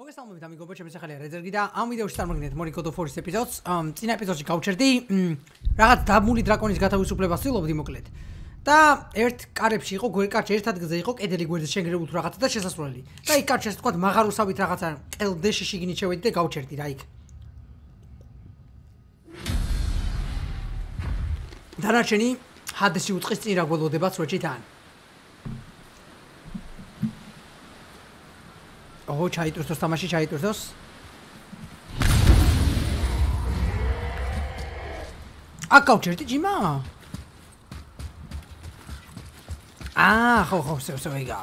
მოგესალმებით ამიგო ჩემი სახელია რეზერგი და ამ ვიდეოში წარმოგიდგენთ Mori God of War-ის ეპიზოდს. წინა ეპიზოდში გავჩერდი რაღაც დამული დრაკონის გათავისუფლებას ვცდილობდი მოკლედ. და ერთ კარებში იყო გვერდკარში ერთ ადგილზე იყო კედელი გვერდზე შეგრებული თუ რაღაცა და შესასვლელი. და იქ კარში ასე თქვა მაღაროსავით რაღაცა ყელდეში შიგნით შევედი და გავჩერდი რა იქ. დანარჩენი ჰადესი უწყის წინ რა გველოდებაც რო ჩიტან. ოღო ჩაიტვირთოს თამაში ჩაიტვირთოს აკ გავჩერდი ჯიმა? აა ხო ხო სო სო იგა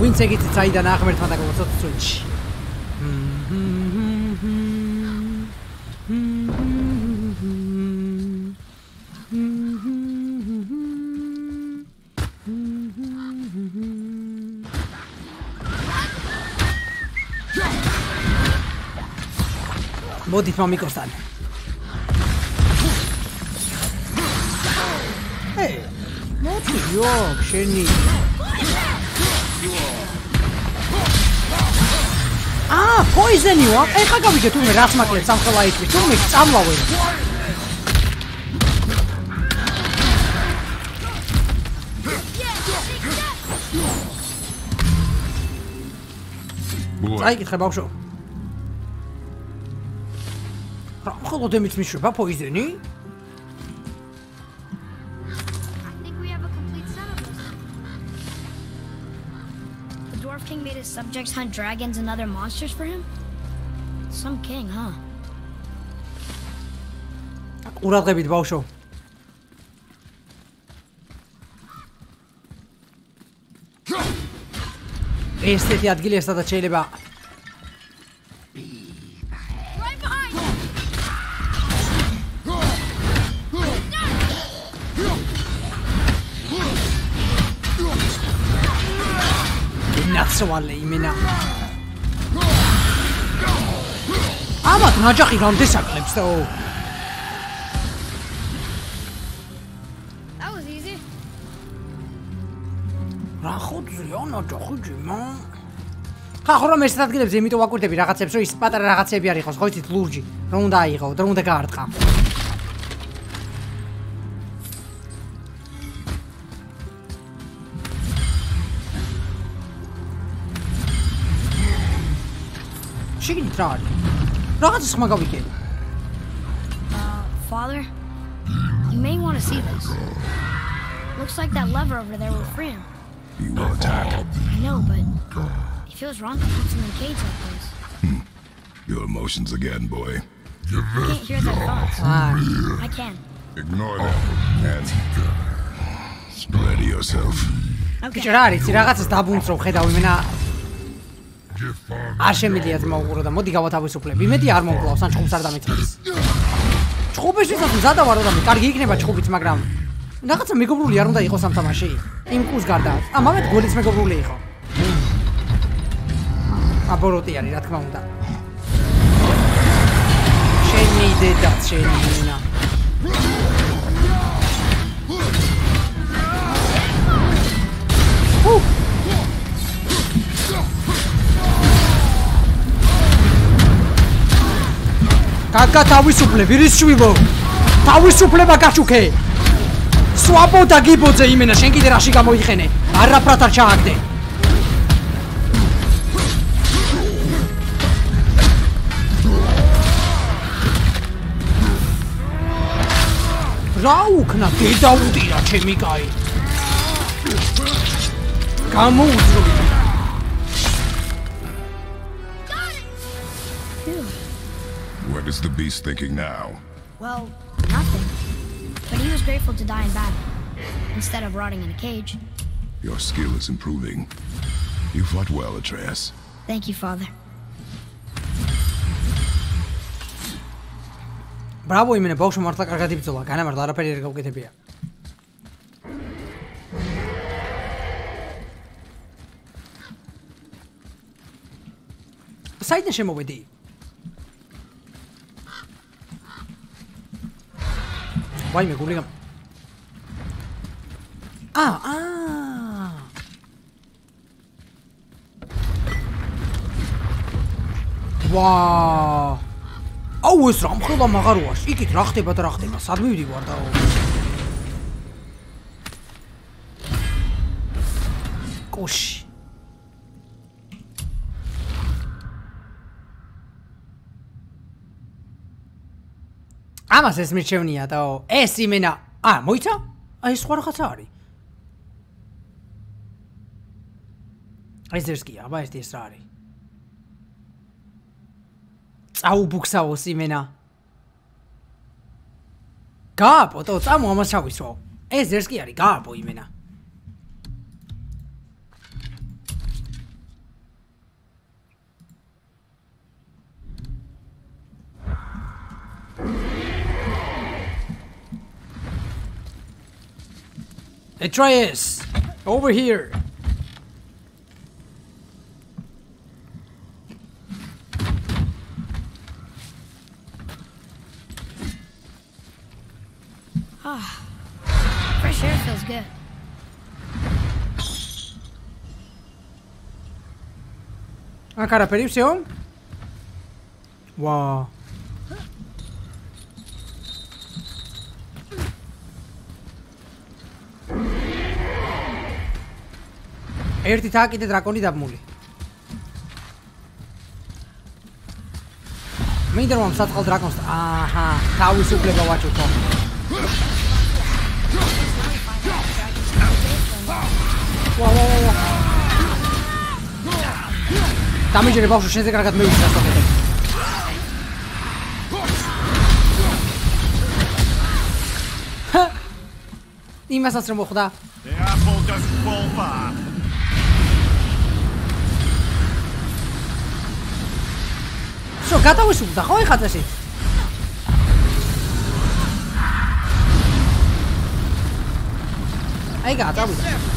ვინც ეგეთი წაიდან აღმერთმა და სუჩი მოდით მომიკოსთან. ე მოდი იო, შენი. აა, პოიზენიო, ეხა გავიგე თუმე რას მაკლებს ამ ხელა იქ, თუმე წამლავე. აი, კითხე ბავშვო. około dymyczny szyba po jedzeniu? Dwarf King made his subjects hunt dragons and other monsters for him? Some king, huh? Akurat David Bałszo. Este ti adgile sta da cele. ნაცვალე იმენა. ამათ ნაჯახი რამდენს აკლებს თო That was easy. რა ხოძია ნაჯახი ჯიმა? ხა ხო რომ ეს ადგილებზე იმიტომ ვაკურდები რაღაცებს რომ ის პატარა რაღაცები არ იყოს ხო იცით ლურჯი რომ უნდა აიღო რომ უნდა გაარტყა Rod. Rod is going to kill. Uh, Father? You may want to see this. Looks like that lever over there will free him. You will attack. I know, but it feels wrong to put him in a cage like this. Hmm. Your emotions again, boy. I can't hear that thoughts. Ah. I can. Ignore them and ready yourself. Okay. Che ragazzi sta a bunzo, che da una არ შემიძლია მოუყურო და მოდი გავათავისუფლებ. იმედი არ მომკლავს ან ჭუბს არ დამეწყებს. ჭუბის ვისაც მზადა ვარ რომ კარგი იქნება ჭუბიც, მაგრამ რაღაცა მეგობრული არ უნდა იყოს ამ თამაში. იმ კურს გარდა. ამავეთ გოლიც მეგობრული იყო. აბოროტი არის, რა თქმა უნდა. შენი დედა, შენი მინა. უ კაკა თავისუფლე ვირის შვილო თავისუფლება გაჩუქე. სვაპოდა გიბოძე იმენა შენ კიდე რაში გამოიყენე? არაფრად არ ჩააგდე. რა უკნა დედაუტირა ჩემი კაი გამოუძრო is the Beast thinking now? Well, nothing. But he was grateful to die in battle, instead of rotting in a cage. Your skill is improving. You fought well, Atreus. Thank you, Father. Bravo, imene bok shumë artak argatim të lak, anë mërdara për i rëgau a pia. Sight në shemë u thee. ვაიმე გული გამ ა ა. ვა აუ ეს რა მხოლოდ მაღაროა იქით რა ხდება და რა ხდება? სად მივდივარ და კოში ამას ეს მიჩევნია და ეს იმენა ა მოიცა? აი სხვა რაღაცა არის? ეს ესკი აბა ეს ეს რა არის? წაუბუქსაოს იმენა. გააპო და წამო ამას ჩავისვო ეს ესკი არის გააპო იმენა Atreus, over here. Ah, fresh air feels good. Ah, cara, peripsio. Wow. ერთი თა კიდე დრაკონი დაბმული. მინდა რომ საწყალ დრაკონს აჰა, თავისუფლება ვაჭუქო. ვა ვა ვა. დამიჯერე ბავშვი შენზე კარგად მივიდა სწორედ. იმასაც რომ მოხდა? The apple doesn't fall far. შო გადავისუბდა ხო ეხა წესი? აი გადავიდა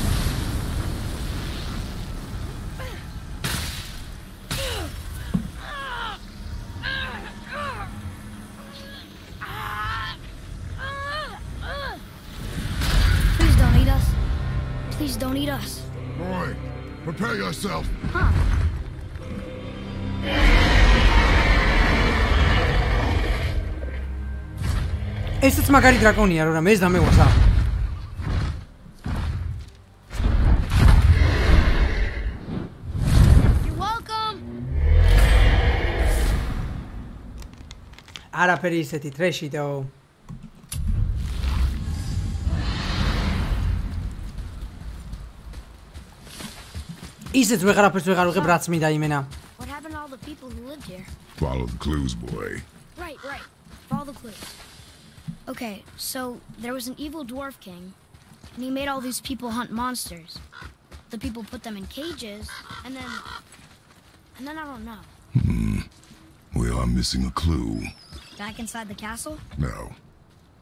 ესეც მაგარი დრაკონია რა მეც დამეღვასა You're welcome. არაფერი ისეთი ტრეში და ისეც ვეღარაფერს ვეღარ ვიღებ რაც მინდა იმენა What happened to all the people who lived here? Follow the clues, boy. Right, right. Follow the clues. Okay, so there was an evil dwarf king, and he made all these people hunt monsters. The people put them in cages, and then. And then I don't know. We are missing a clue. Back inside the castle? No.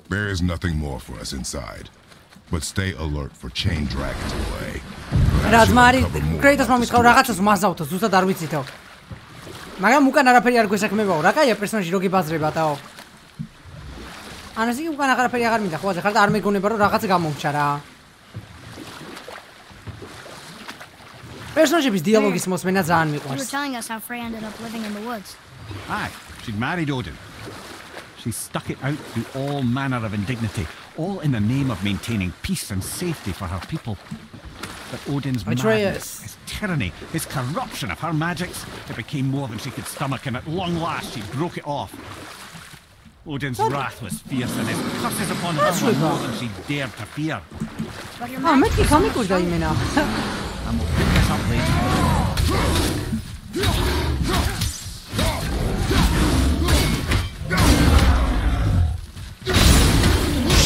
There is nothing more for us inside. But stay alert for chain dragons, boy. რა Perhaps ძმა you'll არის uncover more. კრეიტოს მომიწყავ რაღაცას მასავთო ზუსტად არ ვიცითო მაგრამ უკან არაფერი არ გვესაქმებაო რა კაია პერსონაჟი რო გიბაზრებათაო ანუ ისე უკან აღარაფერი აღარ მინდა ხო ახლა და არ მეგონება რომ რაღაც გამომჩა რა პერსონაჟების დიალოგის მოსმენა ძალიან You were მიყვარს telling us how Frey ended up living in the woods. Aye, she'd married Odin. She stuck it out through all manner of indignity, all in the name of maintaining peace and safety for her people. But Odin's Atreus. madness, his tyranny, his corruption of her magics, it became more than she could stomach, and at long last she broke it off. Odin's wrath was fierce and his curses upon her more than she dared to fear. Ah, mit die Comic oder ich meine. And we'll pick this up later.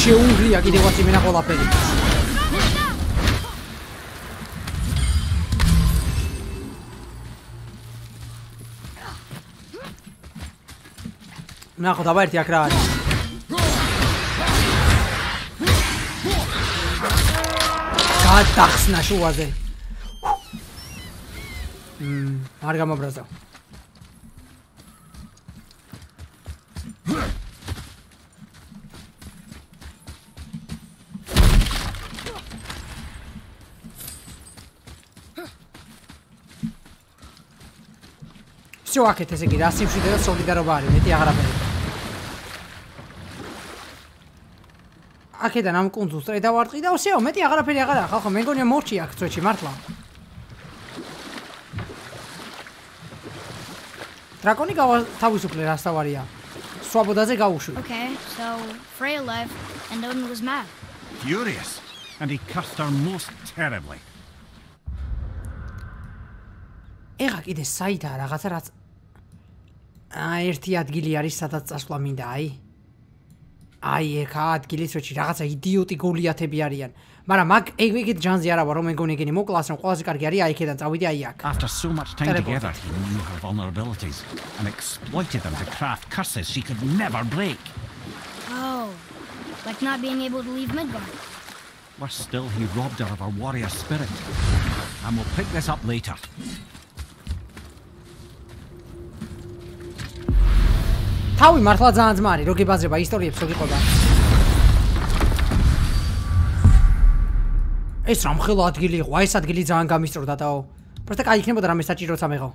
Și unghlia. ნახო დაბა ერთი აქ რა არის. გადახსნა შუაზე. მ არ გამობრაზა всё აქეთ ესე იგი რა სიმშვიდე და სოლიდარობა არის მეტი აღარაფერი. აქედან ამ კუნძულს ტრედა ვარტყი და ოსეო მეტი აღარაფერი აღარ ახალ ხო მე მგონია მორჩი აქ წვეთში მართლა. დრაკონი თავისუფლე რასტავარია სვაბოდაზე გავუშვი Okay so Freya left and Odin was mad. Furious. And he cursed her most terribly. ეგა კიდე საიდაა რაღაცა რაც აა ერთი ადგილი არის სადაც წასვლა მინდა აი. აი ეხა ადგილი სოჩი რაღაცა იდიოტი გოლიათები არიან მაგრამ მაგ ეგ ეგეთ ჯანზე არა ვარ რომ მეგონი ეგენი მოკლას რომ ყველაზე კარგი არის აი იქიდან წავიდე აი აქ After so much time Teleport. together, he knew her vulnerabilities and exploited them to craft curses she could never break. Oh, like not being able to leave Midgard. Worse still, he robbed her of her warrior spirit. And we'll pick this up later. თავი მართლა ძალიან ძმარი რო გიბაზრება ისტორიებს რო გიყვება ეს რა მხელა ადგილი იყო აი ეს ადგილი ძალიან გამისწორდა დაო პროსტა კაი იქნებოდა რამე საჭიროც ამეღო.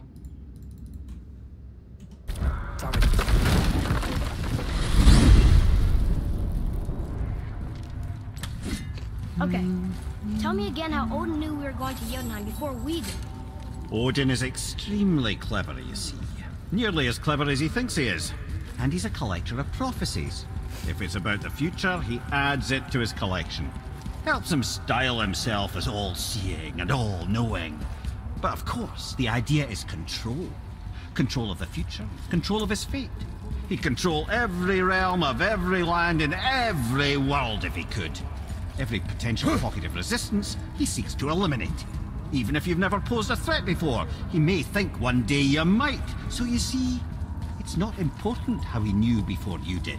Okay, tell me again how Odin knew we were going to Jotunheim before we did. Odin is extremely clever, you see. Nearly as clever as he thinks he is. And he's a collector of prophecies. If it's about the future, he adds it to his collection. Helps him style himself as all seeing and all knowing. But of course, the idea is control. Control of the future, control of his fate. He'd control every realm of every land in every world if he could. Every potential pocket of resistance he seeks to eliminate. Even if you've never posed a threat before, he may think one day you might. So you see, it's not important how he knew before you did.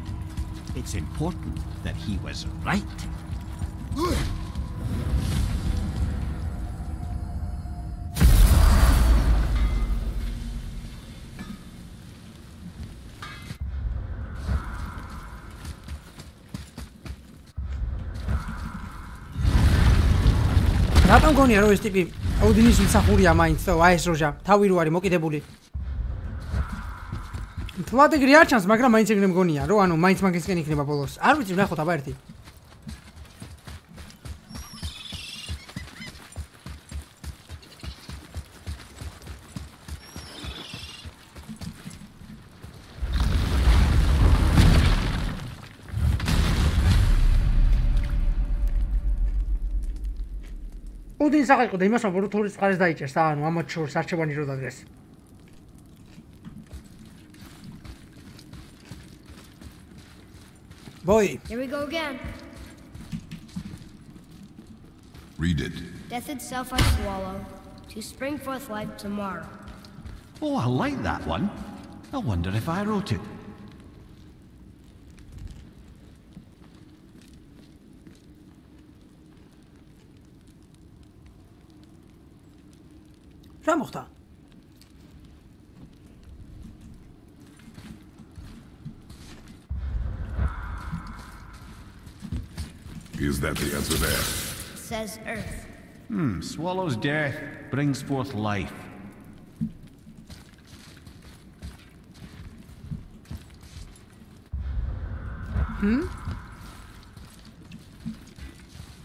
It's important that he was right. რატომ გონია რომ ეს ტიპი ოდინის მსახურია მაინც თო აი ეს როჟა თავი რო არის მოკიდებული თვად ეგრე არ ჩანს მაგრამ მაინც ეგრე მგონია რომ ანუ მაინც მაგისკენ იქნება ბოლოს. არ ვიცი ნახოთ აბა ერთი. ოდინის აღიყო და იმას რომ თურის წყარეს დაიჭერს და ანუ ამათ შორს არჩევანი რო დადგეს Boy. Here we go again. Read it. Death itself I swallow, to spring forth life tomorrow. Oh, I like that one. I wonder if I wrote it. Ramorta. Is that the answer there? Says Earth. Hmm, swallows death, brings forth life. Hmm?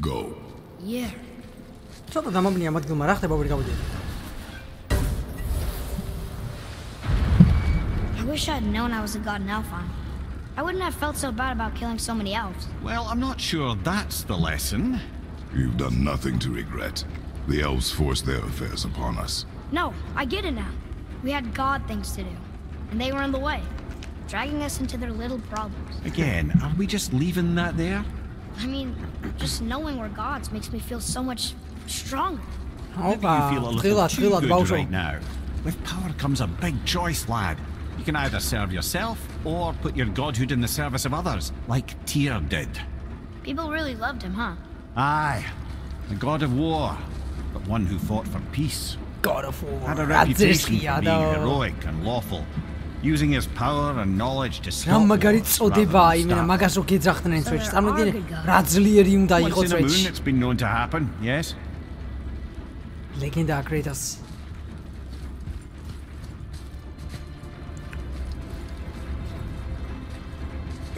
Go. Yeah. Что-то там обнял, мать гумарах, ты бабулька будет. I wish I'd known I was a god in Alphon. I wouldn't have felt so bad about killing so many elves. Well, I'm not sure that's the lesson. You've done nothing to regret. The elves forced their affairs upon us. No, I get it now. We had god things to do, and they were in the way, dragging us into their little problems. Again, are we just leaving that there? I mean, just knowing we're gods makes me feel so much stronger. Hoppa, thriller, thriller, right now. With power comes a big choice, lad. You can either serve yourself or put your godhood in the service of others, like Tyr did. People really loved him, huh? Aye. A god of war, but one who fought for peace. God of war. Had a reputation for being heroic and lawful, using his power and knowledge to stop the rather than start. So there in a moon that's been known to happen, yes? Legenda Kratos.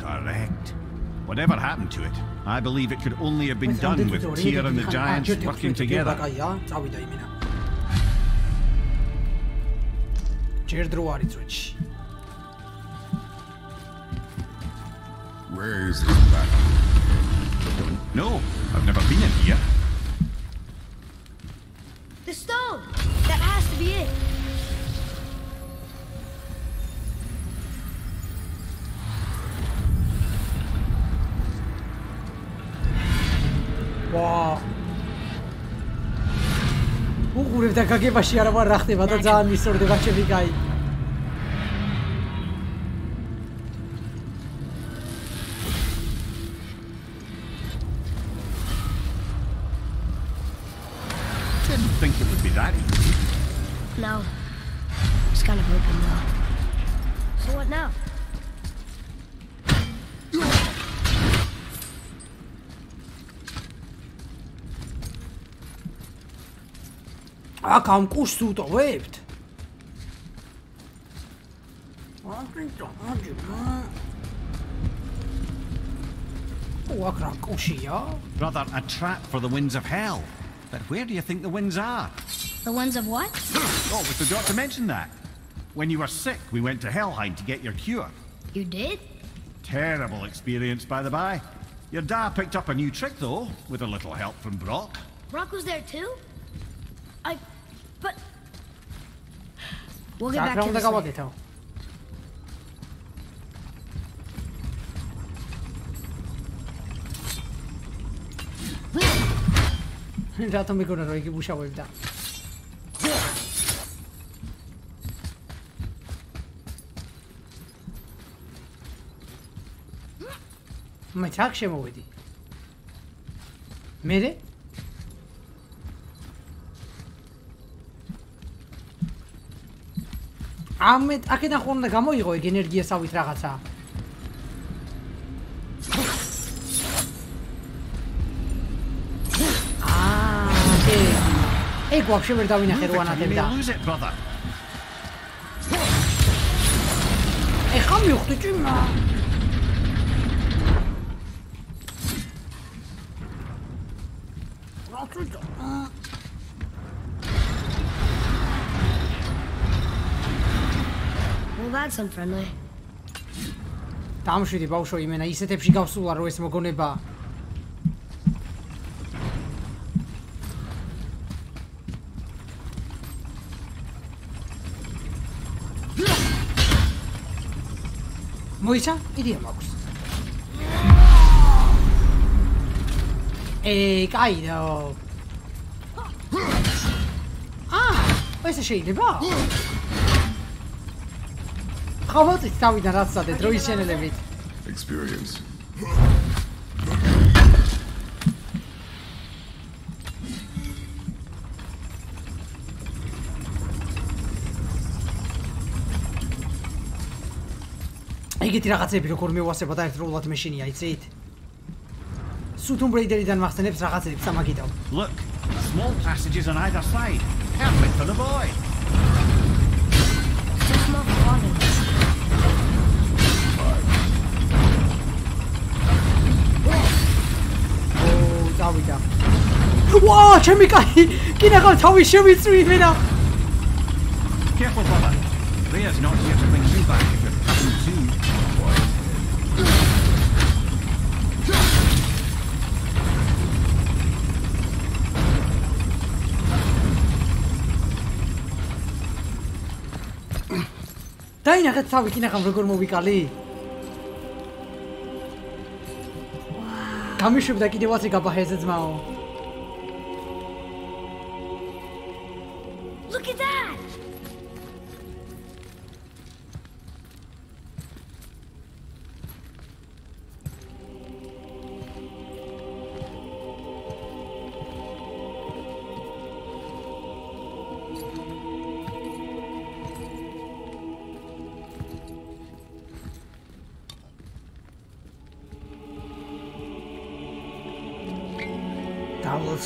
Correct. Whatever happened to it, I believe it could only have been done with Tyr and the Giants working together. Where is it? No, I've never been in here. The stone! That has to be it! ვა. უყურებ და გაგებაში არა ვარ რა ხდება და ძალიან მისორდება ჩემი კაი. Dacă am cu 108. Brother, a trap for the winds of hell. But where do you think the winds are? The winds of what? oh, we forgot to mention that. When you were sick, we went to Hellheim to get your cure. You did? Terrible experience, by the by. Your dad picked up a new trick, though, with a little help from Brock. Brock was there, too? I But. We'll get back to this. later. გავაკეთო. რატომ მეკონა რომ იგი მუშაობდა? მე ჩაკ შემოვედი. მერე? ამეთ აქედან ხო უნდა გამოიღო ეგ ენერგიასავით რაღაცა. აა, ე. ეგ ვაფშე ვერ დავინახე რო ანათებდა. brother. ეხა მივხვდი ჭიმა. რატო? Well, that's unfriendly. დამშვიდი ბავშვო იმენა ისეთებში გავსულა რომ ეს მოგონება. მოიცა? იდეა მაქვს. ეი, კაიდო. აა, ეს შეიძლება? ხავოთი თავიდან რაც სადე დროის შენელებით. Experience. ეგეთი რაღაცები როგორ მევასება და ერთდროულად მეშინია, იცით? სუთუმ ბრეიდერიდან მახსენებს რაღაცებს ამაგიდავ. Look, small passages on either side. Perfect for the boy. ვა, ჩემი კაი. კინაღალ თავი შევიწვი მე და Careful, brother. Rhea's not here to bring you back if you're cutting too, boy. დაინახეთ თავი კინაღამ როგორ მოვიკალი. გამიშვებდა კიდევაც გაბაჰეზე ძმაო.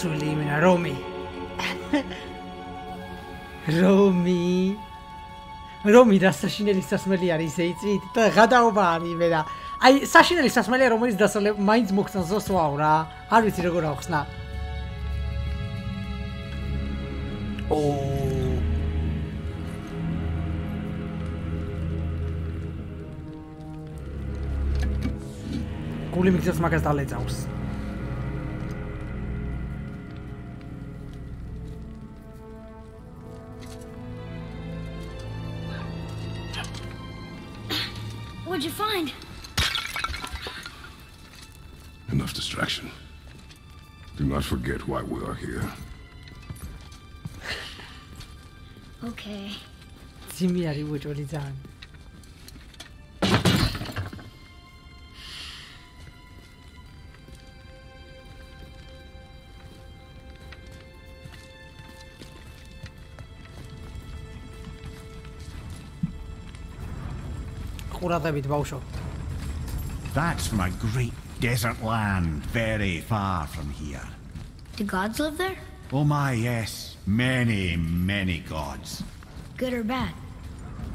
დავლოცული იმენა რომი. რომი. რომი და საშინელი სასმელი არის ისე იცით და გადაობა არის იმენა. აი საშინელი სასმელია რომელიც დასალე მაინც მოგცანს ზოსვაო რა. არ ვიცი როგორ ახსნა. ო გული მიგზას მაგას დალეწავს. What'd you find? Enough distraction. Do not forget why we are here. Okay. Zimjari would all the time. Or a That's my great desert land, very far from here. Do gods live there? Oh my, yes. Many, many gods. Good or bad?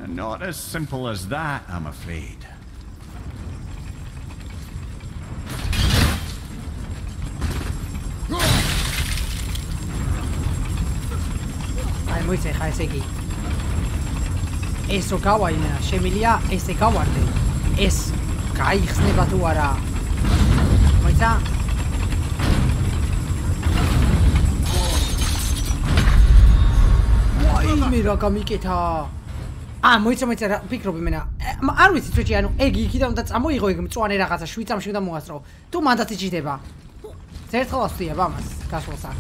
And not as simple as that, I'm afraid. I'm with. ეს რო გავაინა, შემილია ესე გავარდე. ეს გაიხსნება თუ არა. მოიცა? აი, მე რა გამიკეთა. ა მოიცა მოიცა რა ფიქრობ მენა არ ვიცი წვიჭი ანუ ეგ იქიდან და წამოიღო ეგ მწوانه რაღაცა შვიცამში და მოასწრო თუ მანდატი ჯდება ერთხელ ასწია ამას გასულსა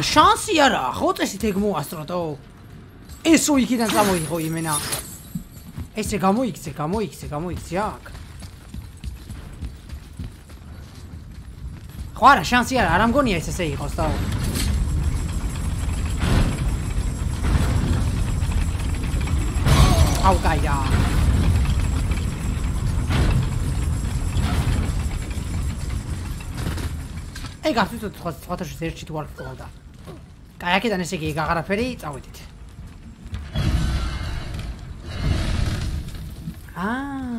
შანსი არა, ხო წესით ეგ მოასწროთო. ესო იქიდან წამოიღო იმენა. ესე გამოიქცე, გამოიქცე, გამოიქცე აქ. ხო არა, შანსი არა, არ ამგონია ეს ესე იყოს და. აუ გაია. ეგ არ ვიცი სხვა სხვათა ერთში თუ არ გქონდა. კაი, აქედან ესე იგი გაღარაფერი, წავედით. აა.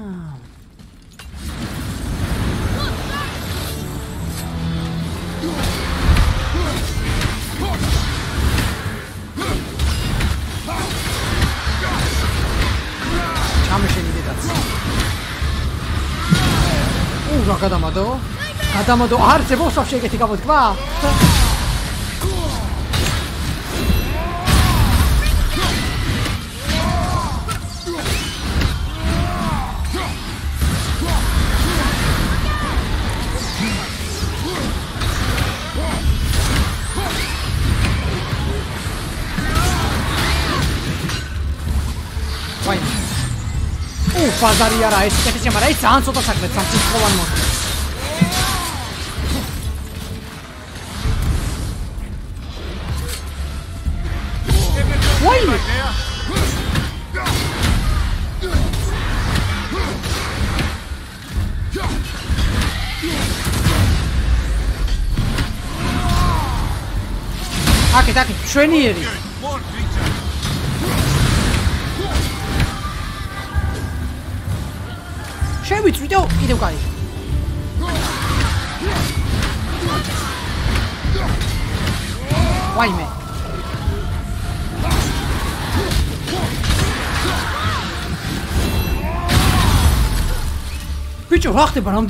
გადამადო? გადამადო არც ებოსავ შეგეთი გამოთქვა? ვაი. ბაზარი არა ეს კეთილი მაგრამ ეს ძალიან ცოტა საქმე სამწუხაროდ მოსწონს. ვაიმე აკეთ აკეთ ჩვენიერი E deu cair. Uai, man. Beetje wachten, maar dan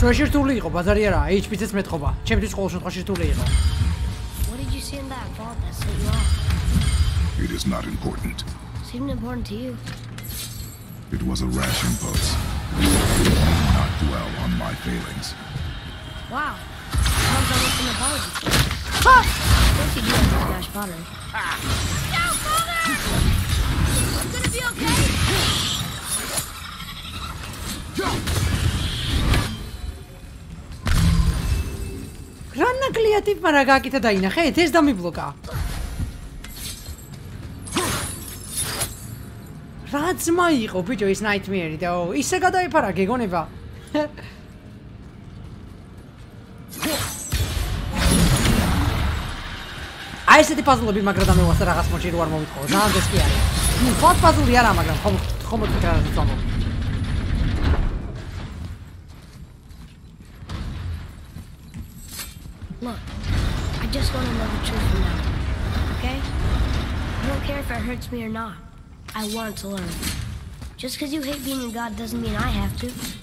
ჩვენში რთული იყო ბაზარი არა HP-ს მეტყობა ჩემთვის ყოველ შემთხვევაში რთული იყო What did you see in that vault that set you off? It is not important. Seemed important to you. It was a rash impulse. Do not dwell on my failings. Wow. Sounds almost an apology. Of course you do have to smash pottery. No, father! I'm gonna be okay. ტიპმა რა გააკეთა დაინახეთ ეს დამიბლოკა რა ძმა იყო ბიჭო ის ნაიტმიერი და ო, ისე გადაიფარა გეგონება. აი ესეთი პაზლები მაგრა დამევასა რაღაც მოჭი რო არ მომიტყო ძალიან ეს კი არის. ხო პაზლი არა მაგრამ ხომ ხომ თქვი რა თქმა უნდა just want to know the truth from now. Okay? I don't care if it hurts me or not. I want to learn. Just because you hate being a god doesn't mean I have to.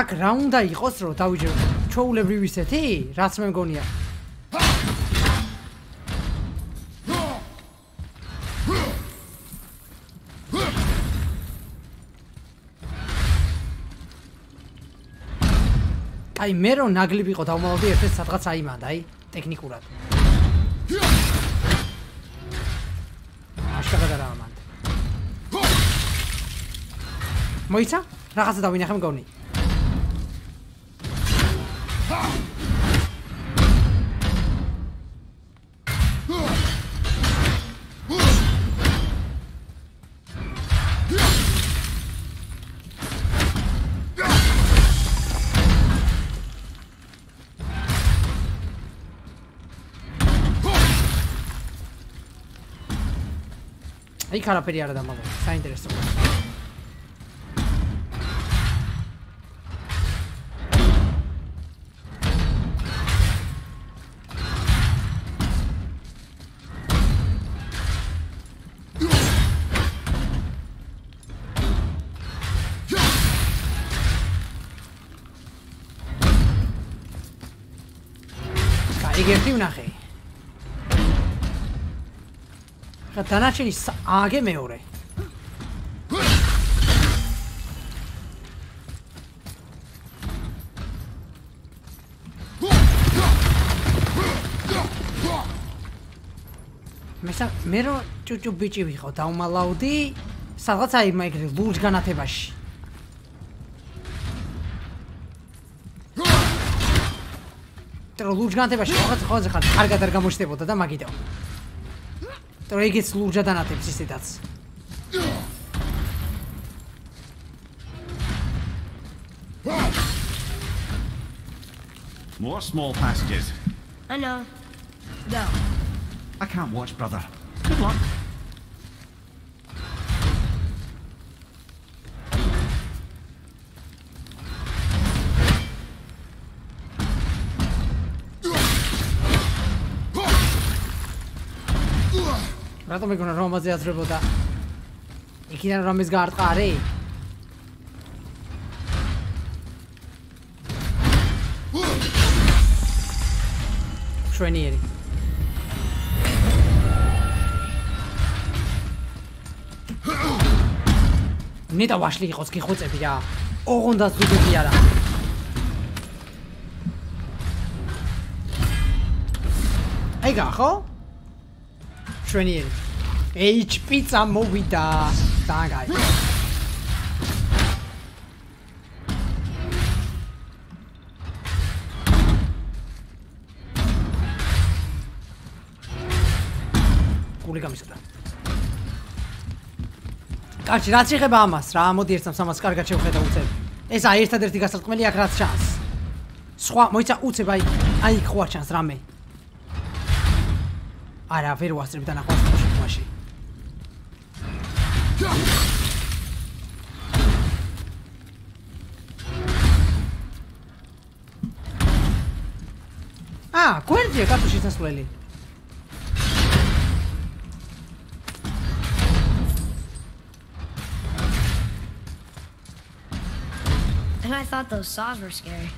აქ რა უნდა იყოს რომ დავიჯერო ჩოულებრივ ისეთი რაც მე მგონია? აი მე რო ნაგლი ვიყო დავმალდი ერთად სადღაც აიმანდა აი ტექნიკურად. აშკარა და რა ამანდ მოიცა? რაღაცა დავინახე მგონი はい、カラペリアルだまご、サインテレスト。დანარჩენი ააგე მეორე. მესა მე რო ჭუჭუ ბიჭი ვიყო დავმალავდი სადღაც აი მაიგრე ლურჯ განათებაში ტრო ლურჯ განათებაში რაღაც ხოლმე ხარ კარგად არ გამოჩნდებოდა და მაგიტო ტრო ეგეც ლურჯად ანათებს ისედაც More small passages. I know. Go. I can't watch, brother. Good luck. რატო მეკონა რომაზე აზრებოდა? იქიდან რომის გარტყა არის? შვენიერი. ნიტა ვაშლი იყოს გიხუწები რა. ოღონდაც ზუგები არა. ეგა ხო? ხო? შვენიერი. HP წამოვიდა. დაგაი. გული გამისკდა. კარჩი, რაც ეხება ამას, რა, მოდი ერთს ამას კარგად შევხედა უცებ. ესა ერთადერთი გასაწყვეტი აქ რაც ჩანს. სხვა, მოიცა უცებ აი, აი ხო ჩანს რამე. არა, ვერ ვასწრებ დანახვას შემოში. აა, გვერდია კაცო შესასვლელი. And I thought those saws were scary.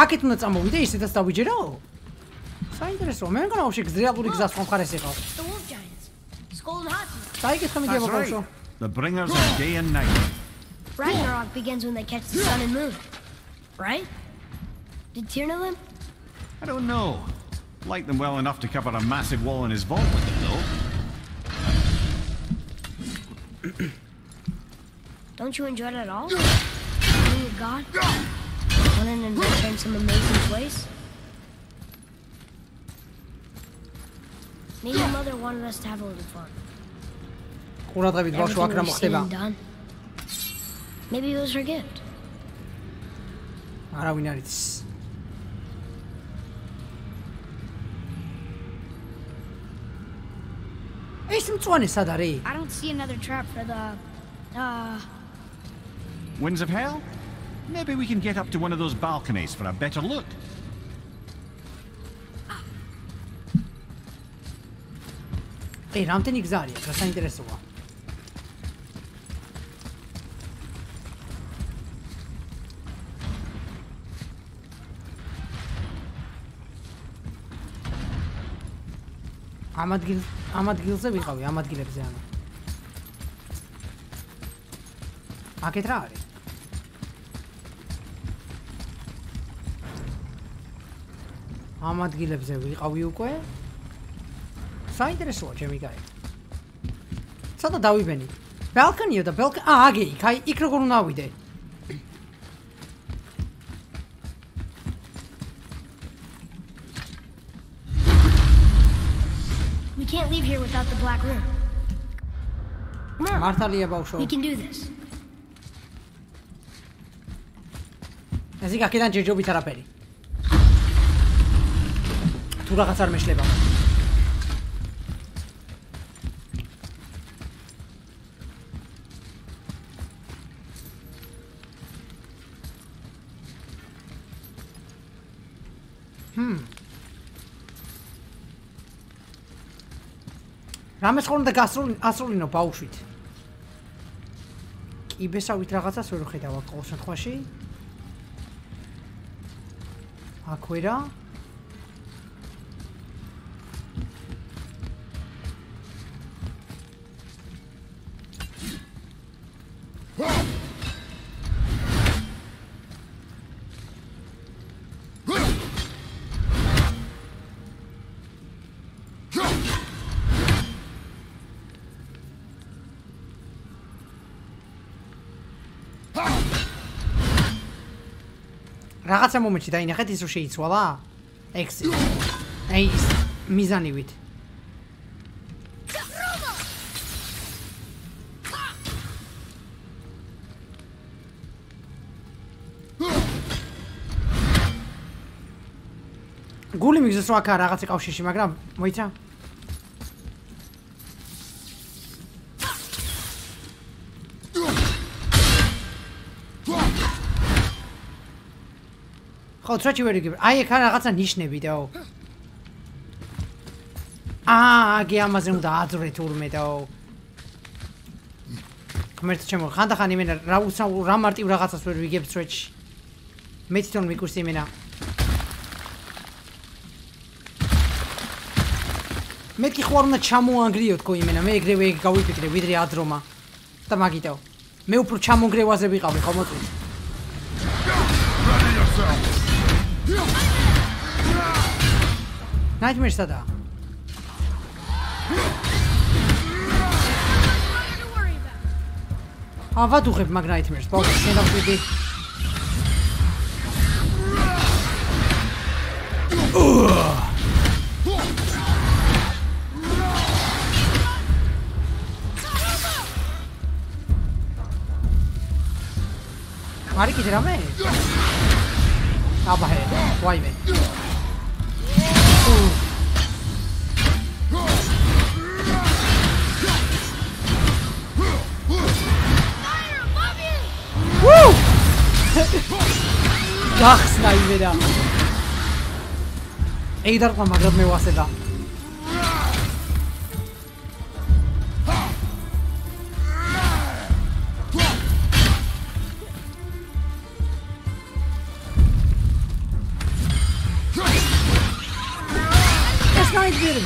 აკეთ უნდა წამოვიდე ისედაც დავიჯერაო? საინტერესო, მე მგონა ვაფშე გზრიალური გზას ხომ ხარ ეს იყო? The wolf giants. Skull and Hudson. საიკეთ ხომ იდეა That's ბავშვო? right. The bringers of day and night. Ragnarok begins when they catch the sun and moon. Right? Did Tyr know them? I don't know. Like them well enough to cover a massive wall in his vault with them, though. Don't you enjoy it at all? Being a god? On an adventure in some amazing place? Maybe your mother wanted us to have a little fun. Kona treba dva švaka na. Maybe it was her gift. Ara winaris. Sadari. I don't see another trap for the uh Winds of Hell? Maybe we can get up to one of those balconies for a better look. ე, რამდენი გზა არის? რა საინტერესოა? ამ ადგილ ამ ადგილზე ვიყავი, ამ ადგილებზე ანუ. აკეთ რა არის? ამ ადგილებზე ვიყავი უკვე? საინტერესოა ჩემი კაი. ცოტა დავიბენი. ბალკონიო და ბალკ აა აგი, კაი, იქ როგორ უნდა ავიდე? we can't leave here without the black room. Მართალია ბავშვო. We can do this. ეს იქ აქედან ჯერჯობით არაფერი. თუ რაღაც არ მეშლება. რამეს ხომ უნდა გასროლი ასროლინო ბაუშვით. კიბესავით რაღაცას ვერ ხედავ აქ ყოველ შემთხვევაში. აქვე რა? რაღაცა მომენტში დაინახეთ ის რომ შეიცვალა? ექს. აი ის მიზანივით. გული მიგზეს რომ აქ რაღაცა კავშირში, მაგრამ მოიცა? ყოველთვიში ვერ იგებ. აი ეგ რაღაცა ნიშნებიდაო. აა, აგი ამაზე უნდა აძვრე თურმედაო. ღმერთ ჩემო, ხანდახან იმენა რა უცნაურ რა მარტივ რაღაცას ვერ ვიგებ სვეჩში. მე თვითონ მიკურს იმენა. მეთქი ხო არ უნდა ჩამოანგრიო თქო იმენა, მე ეგრევე ეგ გავიფიქრე, ვიდრე აძრომა და მაგიტაო. მე უფრო ჩამონგრევაზე ვიყავი, ხო მოწვით. Run yourself! Სადაა? About. აა ვადუღებ მაგ Nightmares. ბოლოს შენ დავშვიდი. მარი კიდე რამე? Calma aí. Vai, velho. Uh! Ach, Sniper. Ey, dar mal mal gerade mir was da.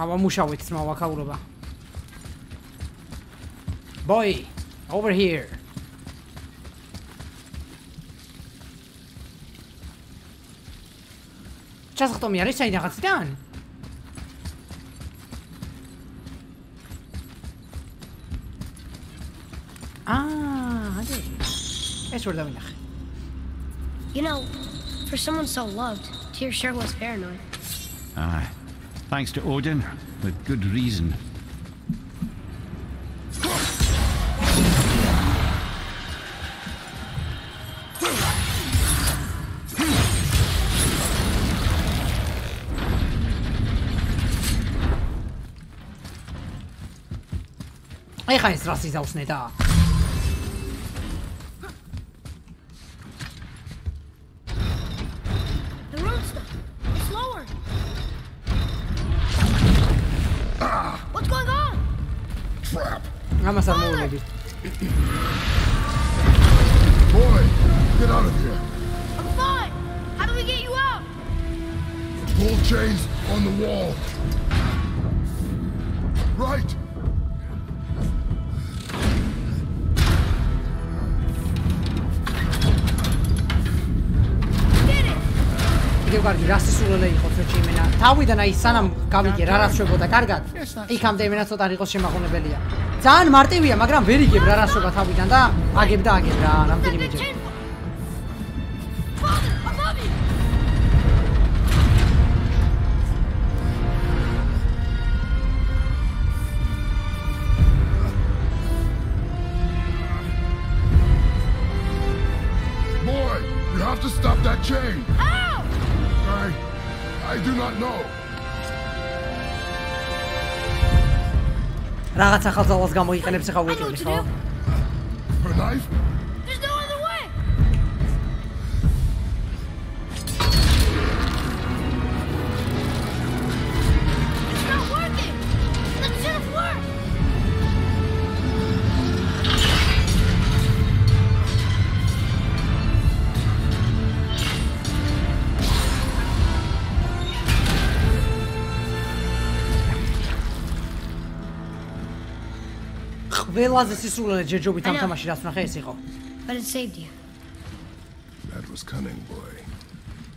Mała musiał być mała kauruba. Boy, over here. Czas kto miary się. Ah. It's You know, for someone so loved, Tyr sure was paranoid. Ah, Thanks to Odin, with good reason. Ich weiß, was ist aus nicht da. კიდევ კარგი რასისულელე იყო ცოტა იმენა. თავიდან აი სანამ გავიგე რა რას შვებოდა კარგად. იქამდე იმენა ცოტა იყოს შემახუნებელია. ძალიან მარტივია, მაგრამ ვერ იგებ რა რას შვება თავიდან და აგებ და აგებ რა Got რაღაც ახალ ძალას გამოიყენებს ახლა ვეტყვი, to ხო? ყველაზე სისულელე ჯერჯობით ამ თამაში რაც ნახე ეს იყო. But it saved you. That was cunning, boy.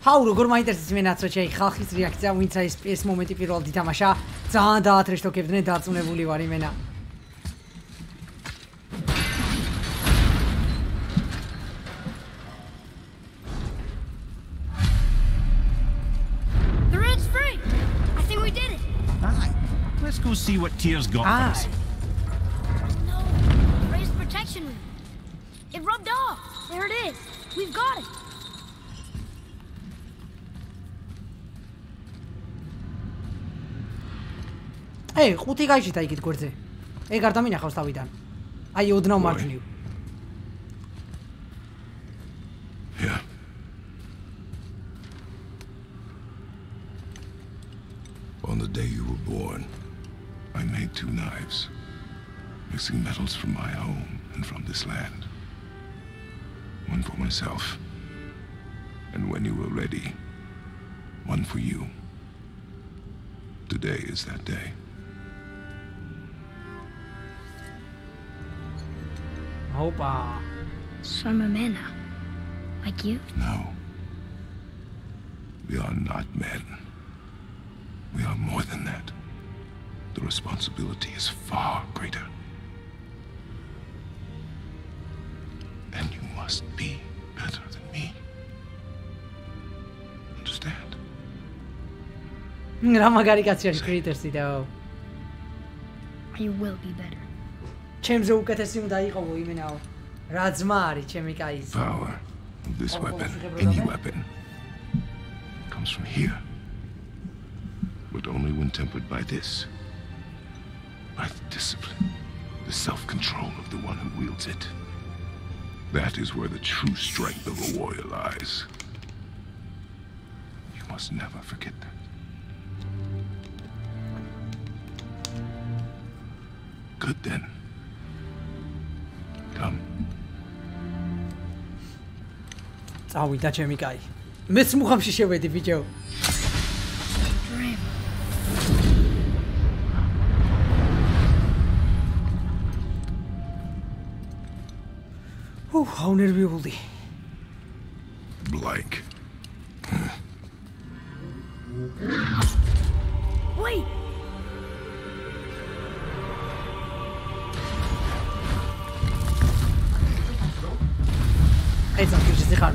ჰაუ როგორ მაინტერესებს მე ნაცროჩი აი ხალხის რეაქცია ვინც აი ეს ეს მომენტი პირველად ითამაშა ძალიან დაათრეშტოკებდნენ დაწუნებული ვარ იმენა The red's free! I think we did it! Aye. Let's go see what Tyr's got აი us. ეი ხუთი გაიჭიტა იქით გვერდზე ეგ არ დამინახავს თავიდან აი ოდნავ Ой. მარჯვნივ Yeah. day you were born, I made two knives, mixing metals from my home and from this land. One for myself, and when you were ready, one for you. Today is that day. Opa. Uh, Summer men, uh, like you? No. We are not men. We are more than that. The responsibility is far greater. And you must be better than me. Understand? Grandma Gary got your creators, though. You will be better. Power of this weapon, any weapon, comes from here. But only when tempered by this. By the discipline, the self-control of the one who wields it. That is where the true strength of a warrior lies. You must never forget that. Good then. წავიდა ჩემი კაი. მეც მუხამში შევედი ბიჭო. Dream. უ, აუნერვიული. Blank.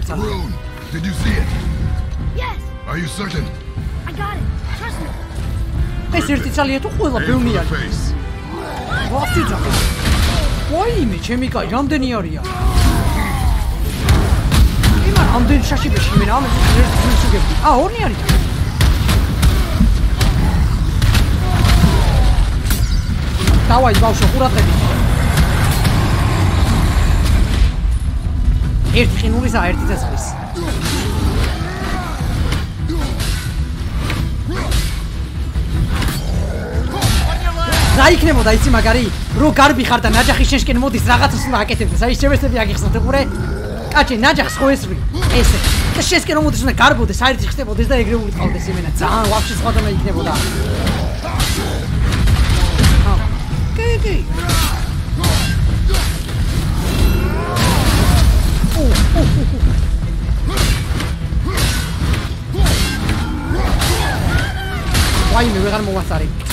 ხარ ცა. Rune, did you see it? Yes! Are you certain? I got it! Trust me! ეს ერთი ძალია თუ ყველა ბევრი Your არის. face. ვაფშე ძაღლი. ვაიმე, ჩემი კაი, რამდენი არიან? იმა რამდენი შაშიბეში მე რამე ერთი მისუგები. ა, ორი არის. დავაი ბავშვო, ყურადღებით. ერთი ხინურისა, ერთი ცეცხლის. რა იქნებოდა იცი მაგარი? რო გარბი ხარ და ნაჯახი შეშკენ მოდის რაღაცას უნდა აკეთებდეს. აი შევესები აგიხსნათ უყურე. კაჭი ნაჯახს ხო ესრი. ესე. და შეშკენ მოდის უნდა გარბოდეს, საერთი ხდებოდეს და ეგრეული წყალდეს იმენა. ძალიან ვაფშე სხვადასხვა იქნებოდა. ა. კი, კი. Why you me voy a mover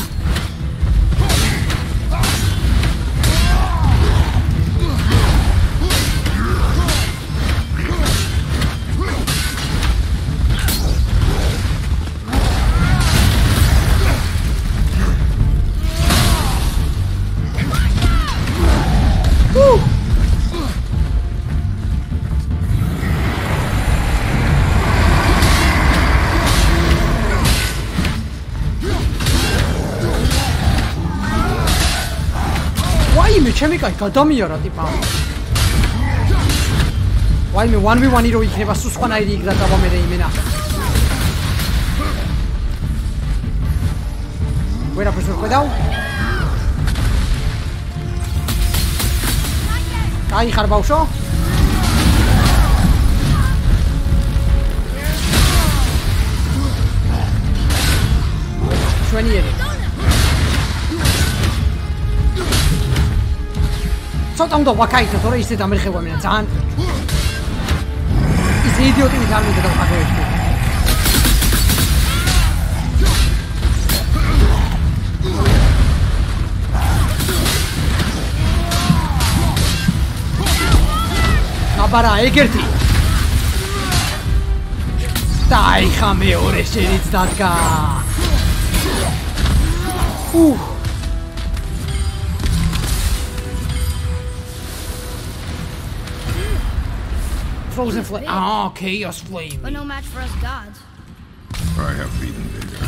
ვაიმე, ჩემი კაი, გადამიარა ტიპა. ვაიმე 1v1 რო იქნება, სულ სხვანაირი იქ და დავამერე იმენა. ვერაფერს ვერ ხედავ? კაი ხარ ბავშვო? ცოტა უნდა ვაკაითო, თორე ისე დამერხება მენა ძალიან. ის იდიოტი მით არ მინდა დავყავეჭი. აბარა ეგერთი. დაი ხა მეორე შენიც დადგა. უჰ Frozen flame. Ah, chaos flame. But no match for us gods. I have beaten bigger.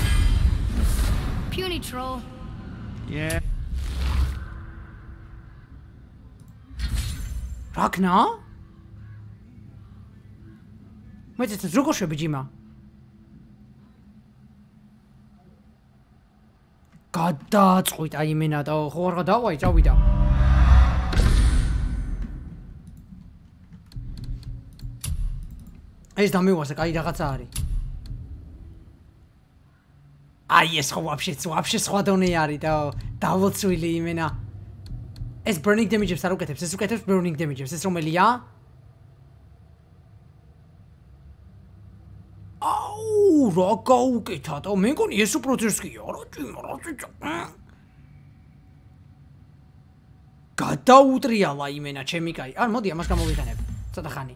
Puny troll. Yeah. რაკნა? მეც ეს როგორ შვები ჯიმა? გადააწყვიტა იმენა და ხო რა დავაი წავიდა ეს დამევასა, კაი რაღაცა არის. აი ეს ხო ვაფშე, ვაფშე სხვა დონე არის და დავოცვილი იმენა. ეს burning damage-ებს არ უკეთებს, ეს უკეთებს burning damage-ებს, ეს რომელია? აუ, რა გაუკეთა და მე მგონი ეს უფრო ძერსკია, რა ჭიმა, რა ჭიჭა. გადაუტრიალა იმენა ჩემი კაი. არ მოდი ამას გამოვიყენებ. ცოტა ხანი.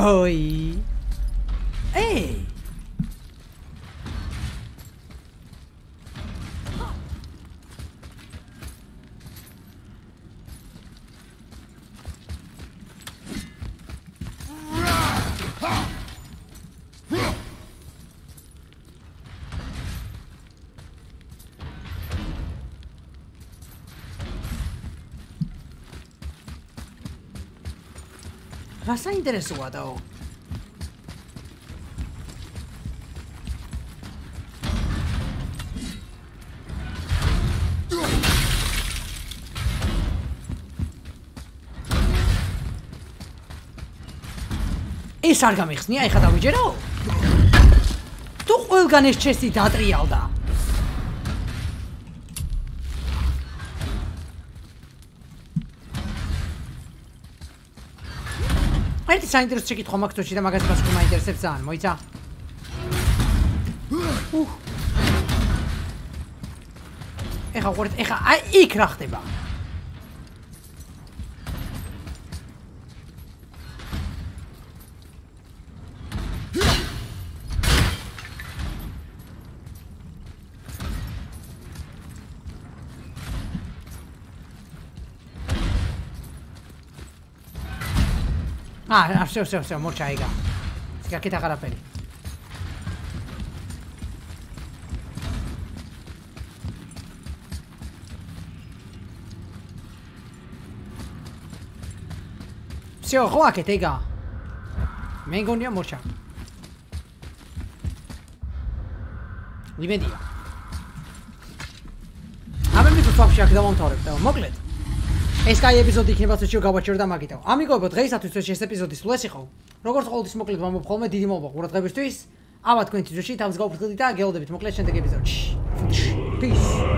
Hey! Hey! საინტერესოა დაო? ეს არ გამიხსნია, ეხა დავიჯერო? თუ ყველგან ეს ჩესი დატრიალდა. ერთი საინტერესო შეკითხვა მაქვს თოში და მაგას პასუხი მაინტერესებს ძალიან, მოიცა? ეხა ყურეთ, ეხა აი იქ რა ხდება? Ah, все, все, все, мурча айга. Сега кита гарапели. Все, хуаке тега. Менгония мурча. Ливендия. ამე მიწოს ვაფშე აქ დავამთავრებ და მოკლედ ეს კაი ეპიზოდი იქნება თუ შეიძლება გავაჩერდა მაგითო. ამიგოებო დღეისათვის ეს ეპიზოდი სულ ეს იყო. როგორც ყოველთვის მოკლედ მომხოლმე დიდი მოგვა ყურადღებისთვის. ამა თქვენ თვითონში თავს გავფრთხილდით და გეოდებით მოკლედ შემდეგ ეპიზოდში. Peace.